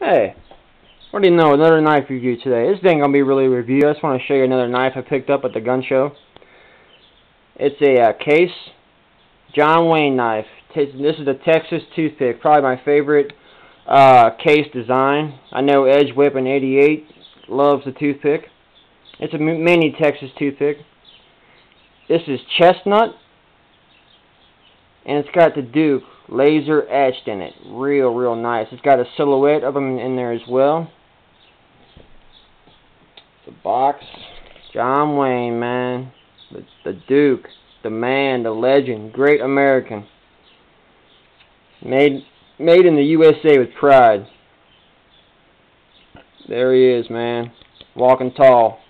Hey, what do you know? Another knife review today. This ain't gonna be really a review. I just want to show you another knife I picked up at the gun show. It's a uh, case John Wayne knife. This is the Texas toothpick, probably my favorite uh, case design. I know Edge Whip in '88 loves the toothpick. It's a mini Texas toothpick. This is chestnut, and it's got the Duke laser etched in it. Real, real nice. It's got a silhouette of them in there as well. The box. John Wayne, man. The, the Duke. The man, the legend. Great American. Made, made in the USA with pride. There he is, man. Walking tall.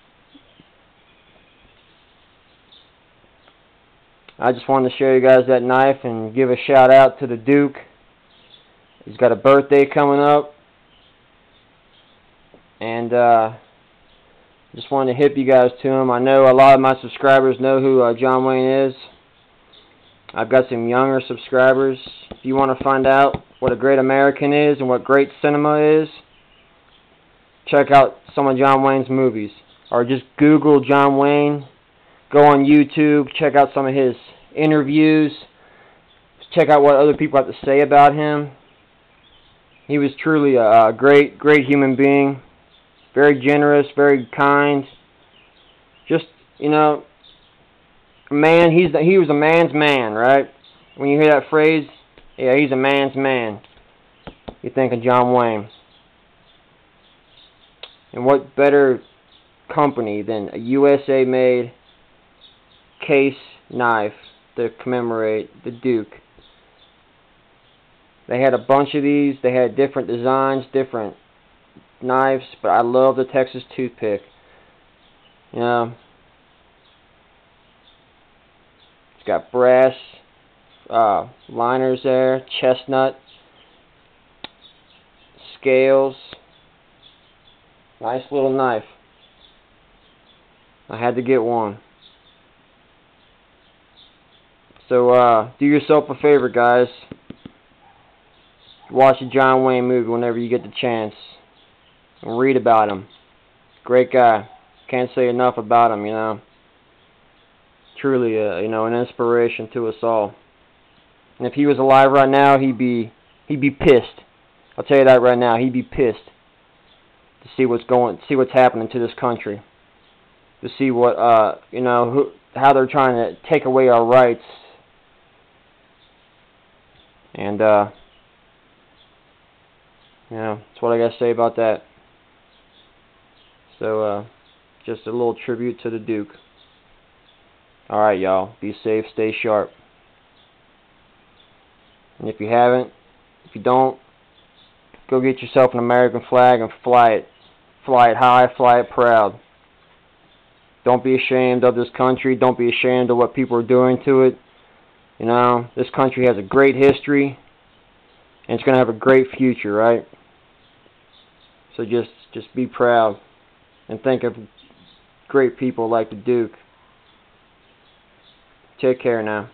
I just wanted to show you guys that knife and give a shout out to the Duke. He's got a birthday coming up. And uh, just wanted to hip you guys to him. I know a lot of my subscribers know who uh, John Wayne is. I've got some younger subscribers. If you want to find out what a great American is and what great cinema is, check out some of John Wayne's movies. Or just Google John Wayne go on YouTube, check out some of his interviews, check out what other people have to say about him. He was truly a, a great, great human being, very generous, very kind. Just you know, a man. He's he was a man's man, right? When you hear that phrase, yeah, he's a man's man. You think of John Wayne. And what better company than a USA made case knife to commemorate the Duke. They had a bunch of these. They had different designs, different knives, but I love the Texas toothpick. You know, it's got brass uh, liners there, chestnut, scales. Nice little knife. I had to get one. So uh, do yourself a favor, guys. Watch a John Wayne movie whenever you get the chance. And read about him. Great guy. Can't say enough about him, you know. Truly, uh, you know, an inspiration to us all. And if he was alive right now, he'd be he'd be pissed. I'll tell you that right now. He'd be pissed to see what's going, see what's happening to this country. To see what, uh, you know, who, how they're trying to take away our rights and, uh, yeah, that's what I got to say about that. So, uh, just a little tribute to the Duke. Alright, y'all. Be safe. Stay sharp. And if you haven't, if you don't, go get yourself an American flag and fly it. Fly it high, fly it proud. Don't be ashamed of this country. Don't be ashamed of what people are doing to it. You know, this country has a great history, and it's going to have a great future, right? So just just be proud and think of great people like the Duke. Take care now.